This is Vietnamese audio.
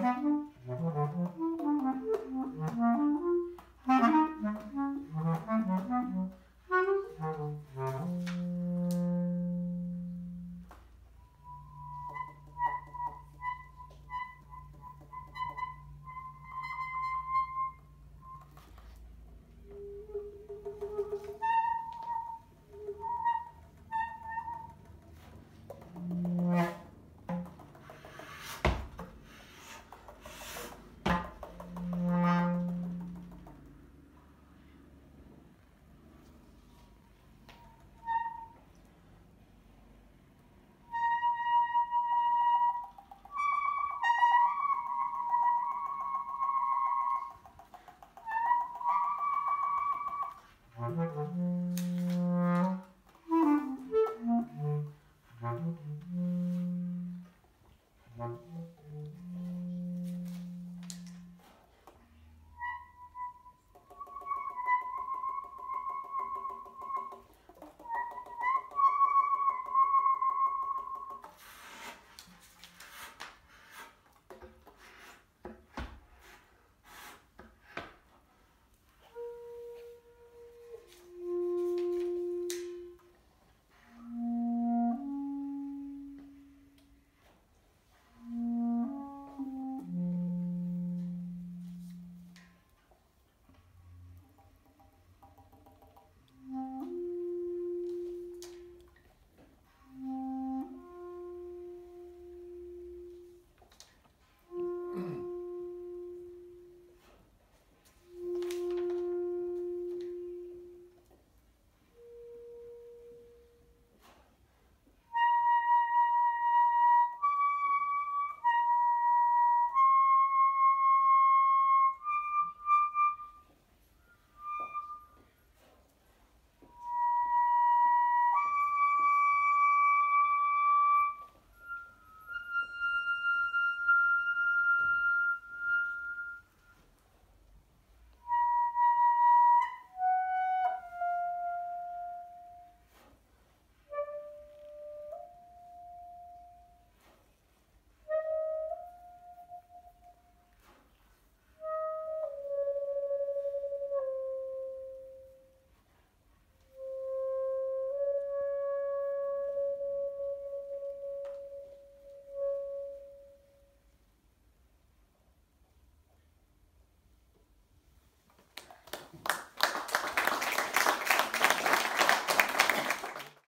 Música Mm-hmm.